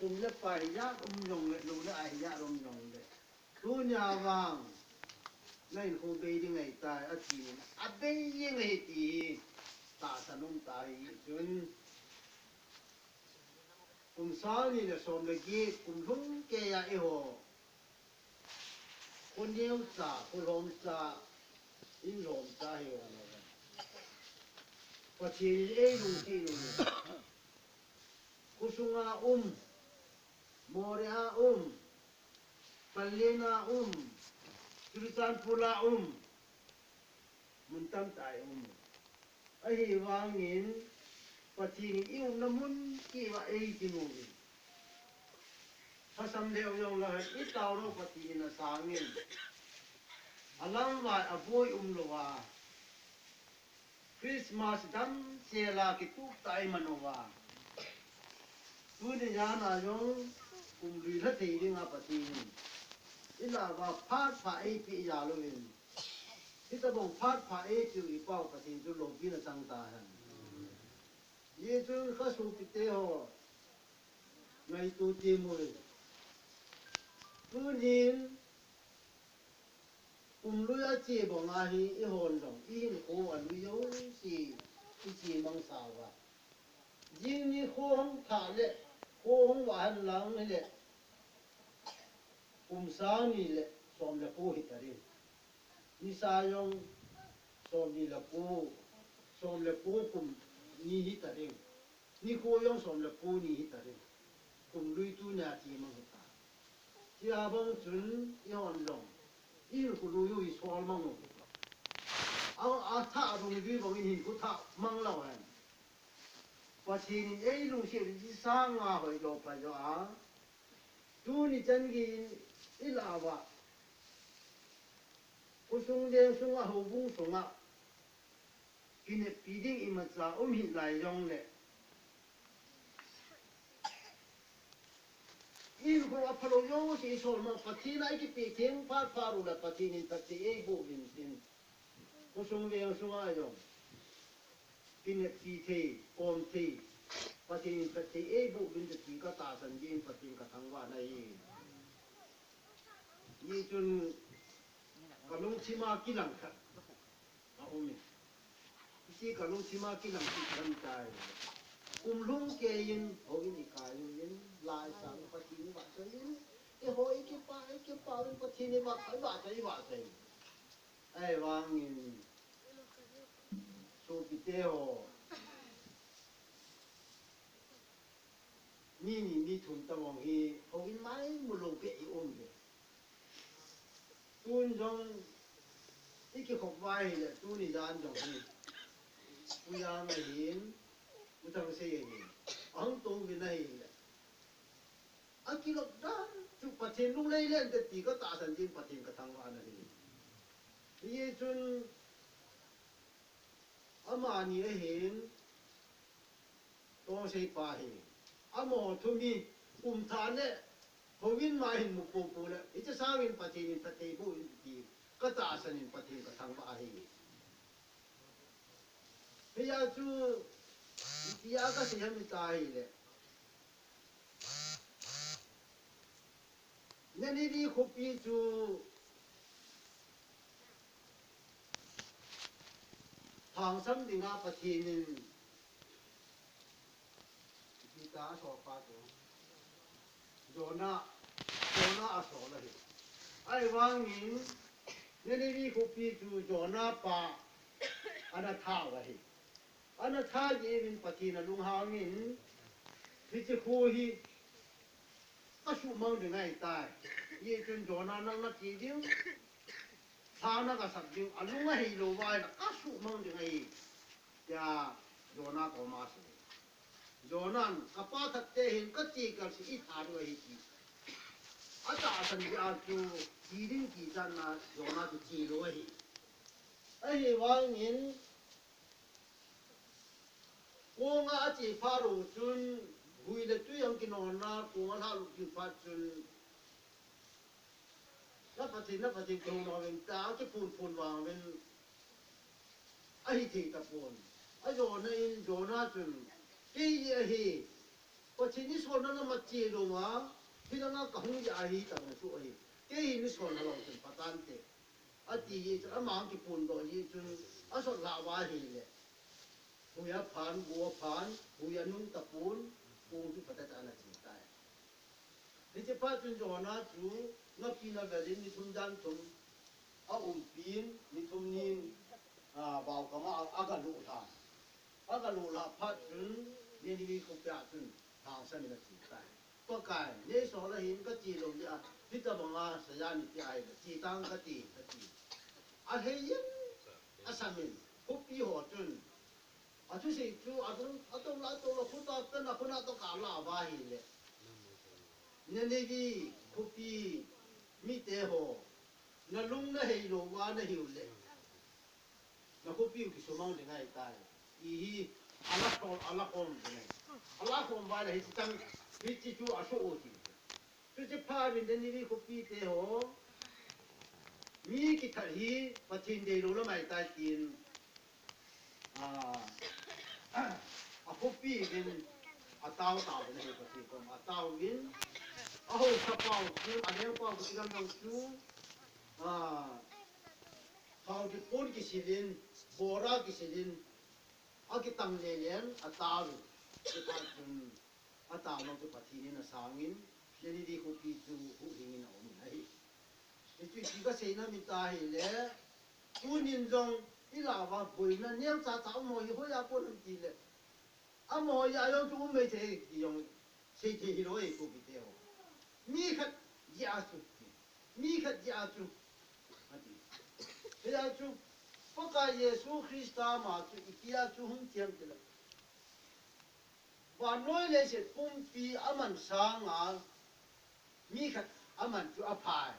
cùng le pai ra um yong le luôn le ai ra rom yong le tu nhà wang ngay không bê đi ngày tài ở chỉ à bê gì ngày thì ta sản ông tài chun cùng sáng đi là xong là kia, cùng lúng kê ya ấy hồ con nhiều cha con lom cha in lom cha hiểu là và chỉ ấy luôn chỉ luôn kusunga um moria um palena um Tulisan pula um muntam tai um ai wangin pating ium namun ki wa ei tinungin pasam leo yong la i tau ro pati na sangin. Alam wa aboi um lo wa Christmas dam sela ki tu tai manowa tu ni 你那个怕怕一边压了你怎么怕怕也就一半吧也就和手机最后没多见过了祝您我们都要结婚了以后老病我玩游戏一起忙啥吧今年红卡的红玩狼的 kum sang ni le som le pu hi tari ni sa yong som ni le pu som le pu kum ni hi tari ni ko yong som le pu ni hi tari kum lui tu nya ti mang hi ta ti a bong chun yon long i ku lu yu i sol mang mo a a tha dong gi bong hi ku tha mang lao han pa chi ni ei lu shi ri sa nga hoi lo pa yo a tu ni chân gi 你喇叭，我中间送个好宫送啊，今天必定你们早啊，来用的。伊如果拍了有些错嘛，把天来去别天发发路，把天人把第一部分，我送用，今天、天一的几个大神经，把几个汤话来用。 이 좀, 가농 치마 끼랑 칸. 아, 오 메. 이 가농 치마 끼랑 칸 따 이. 곰롱 깨 인, 거기니 가 인, 라이 상, 파티니 마셔 인, 이 호이 끼 빠, 이 끼 빠, 이 파티니 마셔 인, 마셔 인, 마셔 인. 아 이, 왕 인, 소비대 오. 니 니, 니 돈따봉 이, 거긴 많이 물론 깨 tuôn trong ít cái khóc vai là tuôn đi ra trong này bây giờ mà hiện bây giờ sẽ hiện ông tung cái này là anh kia lộc đó chụp phát hiện lúc này lên thì chỉ có tạ thần tiên phát hiện cái thằng hoa này. Bây giờ chun ông mà nhớ hiện tôi sẽ pa hiện ông mà thôi mi cùng thán đấy 고민마인 묵고 보나 이제사민 파티인 파티부 인티 까타사닌 파티인 까탕바 아히 해야주 이야가 세현이 따이래. 내리리 호피주 방삼딩아 파티는 이따 소파도 요나 zona a so la hi ai wang in ne ni bi khu pi chu pa ana tha wa hi ana tha ji min pati na lung hang in thì chi khu hi a su mang de ngai tai ye chun zona nang na ti ding tha na ka sab ding a lung hi lo wa na a su mang de ngai ya na ko ma su zonan kapa thatte hin ka chi ka si i thar wa hi chi ata san ya chu chi ring chi san na zona chu chi lo hi ai hi wang in ko nga chi pha ru chun hui le tu yang ki no na ko nga ha lu ki pha chun na pa ti na pa ti ko no wen ta ki pun pun wang wen ai thi ta pun ai zo na in zo na chun 第一嘿， Pati ni so na na ma che lo nga, Hi nó không kahung ya hi ta na su ai. Ke hi ni so na lo sen patan te. A ti yi chu a ma ki pun do yi chu a so la wa hi le. Hu ya phan bua phan, hu ya nun ta pun, hu tu pata ta na chi tai. Ni che pa chun jo na chu nga pi na ga ni thum dan thum a um pin ni thum nin à vào cái mà à cái lũ thà à cái là phát triển nên đi không phải triển hàng sinh là chỉ tại ก็กายเนสอละหินก็จีลงที่อะนิตบังอาสยานิที่ไอ้จีตังก็จีก็จีอาเฮียนอาสามินพุบยี่หอจุนอาชุสิจูอาตุงอาตุงลาตุงลาคุตาเนละคุนาตุกาลาบาหิเลยเนี่ยนี่กีพุบีมีเตโหนลุงนะเฮโลวานเหิวเลยนะพุบีกิสมังเดงไอ้ตายอีฮีอัลลอมอัลลออมเนยอัลลออมบาเลยที่ตั้ง 일찍 들어와서 오십니다. 그래서 파업인된 일이 국비대호. 미기탈히 버틴데이로로 말달긴 아, 아 국비는 아따오 다오네 버티고 아따오긴 아우 사파오스 아내오파오 시간강수 아 네, 파오기 아, 꼴기 시린 보라기 시린 아기 땅내엔 아따오 그 음. a ta lo tu pathi ne na sangin ne ni di khu pi tu hu hing na om nei ni tu chi ka sei na mi ta hi le tu nin jong i la wa boi na niam cha cha mo hi ho ya po nam ti le a mo ya yo tu me che ki yong sei ti hi lo e ku pi te ho mi khat ya tu mi khat ya tu ati ya tu Пока Иисус Христа мать, и я чухун тем теле. ว่าน้อยเลยเสร็จปุ่มปีอามันสางอะมีขัดอามันจุอภัย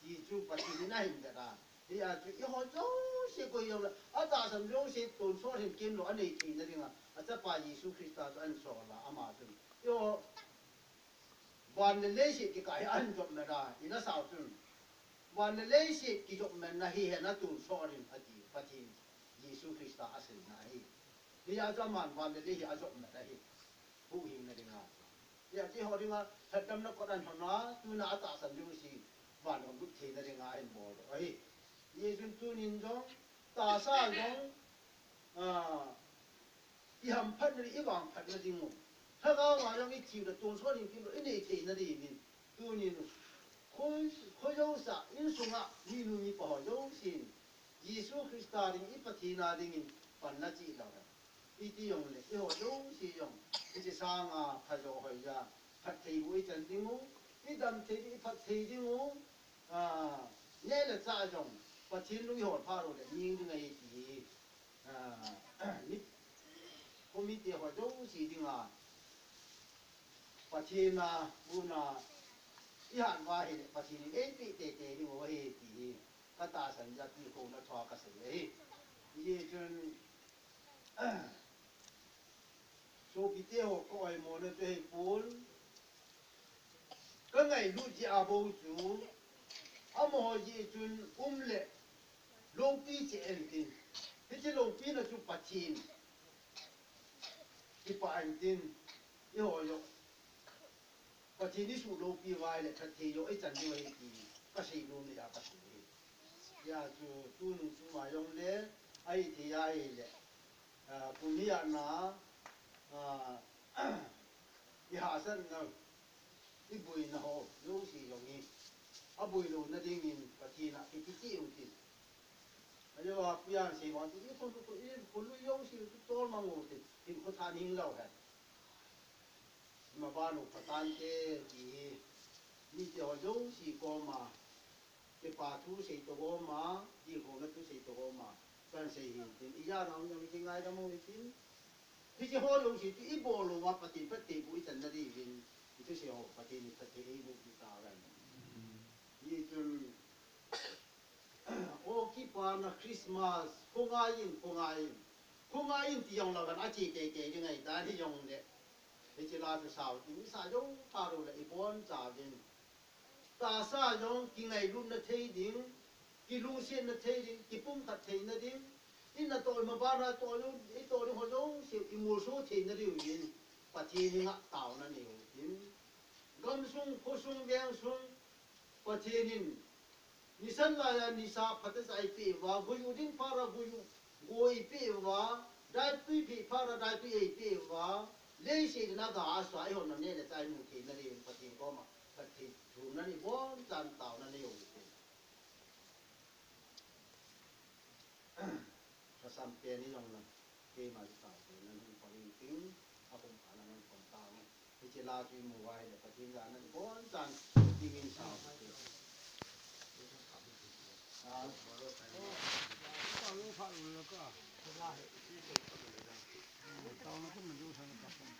ที่จุปฏิญญาหินกันด้ะที่อาจุอีอจ้องเสียก็ยังละอาตารสมยงเสียตุนสอนเห็นเกมหรออันนี้ทีนั่นเองอะอาจจะไปยิสุคริสต์อันสอนละอามาตุนโยวันเลสิกิกายอันจบไม่ได้ยินาสาวตุนวันเลสิกิจบไมันนะฮีเห็นตุนสอนเห็นอดีปฏิยิสุคริสต์อาศัยนะฮีที่อาจามันวันเลสิอาจบไม่ได้ ผู้หิงนะดิงาอย่าที่เขาดิงาถ้าจำนักกรันหนาตูน่าตาสันยุสิวันของบุตรเทนะดิงาเห็นบ่เอ้ยเยซูตูนินจงตาซาจงอ่าอีหำพัดนี่อีหวังพัดนะดิงูถ้าเขาว่ายังอีทีละตูนสอรินกินอีนี่เทนะดิมินตูนิน khối khối dấu sa in sung a ni nu ni pa dấu sin Giêsu Christa ring i pathi na ring in pan na chi la i ti yong le i ho dấu si yong i chi sang a pha jo hoi ya phat thei bu i chan ding mu i dam thei i phat thei ding mu à ne le cha jong pathin lu ho pha ro le ning ding ai 一只山啊，拍落去啊，拍地位正点么？呢阵地你拍地点么？啊，惹了灾种，把钱都要拍落嚟，应该系啲啊，你后面啲话都是点啊？把钱啊，换啊，一行话系把钱，诶，地地地啲我系啲，个大神一啲好，那错个死，呢你。Ugh. số kí tiêu có ai mò nên tôi bốn cái ngày lũ chị à bầu chú. À mà họ gì chun um lệ. Lông pi chị em tin. Thế chứ lông pi là chụp bát chín cái bát anh tin cái họ yok bát chín đi sụt lông pi vai lệ thật thì yok ấy chẳng đi vậy thì cái gì luôn đi à bát chín ya chú tu nung chú mà yong lệ ai thì ai lệ. À cũng như là นี้อาบุยลูนั่นดิ้งก็ทีน่ะที่ที่ที่อยู่ที่อายุว่าพี่อันสีวันที่อีคนคนอีคนลูกยงสีตัวมังงูที่ที่คนทานหิงเราแฮะ mà ba lục phát tan cái gì như cho giống gì có mà cái bà thu sĩ tổ mà đi hồ nó thu sĩ tổ mà toàn sĩ hiện tiền ý ra nó nhưng cái ngay đó mua tin thì chỉ hỏi lúc gì thì ít bộ lúc mà phát triển phát triển bụi chân nó đi viên thì tôi sẽ học phát triển phát triển ý bụi ta vậy như chun ô khi bà nó Christmas không ai in không ai in không ai in thì dùng là cái anh chị kể kể như ngày ta thì dùng đấy thì chỉ là cái sao thì sa giống ta rồi là ipon trả đến ta sa giống cái ngày luôn nó thấy đến cái lũ sen nó thấy đến cái bung thật thấy nó đến in là tôi mà ba là tôi luôn ít tôi luôn họ giống sự im mua số thì nó đều yên ประเทศนี้งะเต่านั่นเองหินกำซุงโคซุงเวียงซุงประเทศนี้นิสันลายนิสาพัดสายปีว่ากุยอุดินพารากุยกุยปีว่าได้ปีปีพาราได้ปีปีว่าเลสินาดา 你那做么办呢？做了你做了多少？一亩数钱那都有钱，把钱扔倒那也有钱。干松、苦松、凉松，把钱呢？你生来你啥不得再变？话不用钱花了不用，爱变话，再批评花了再批评话，你是那个耍混的呢？再弄钱那有？把钱搞嘛？把钱存那点，乱倒那也有钱。sampe ni long na ke ma sa se na ni pari ting a kong pa na ni kong ta ni ni che la ki mu wai de pa ting ga na ni bon san ting in sa ma ni à tao lúc phát rồi là có la hệ tao nó cũng mình du sang cái phòng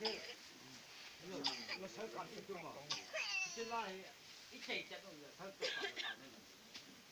cái nó nó sẽ cảm thấy đúng không cái la hệ ít chạy chắc rồi sao tao cảm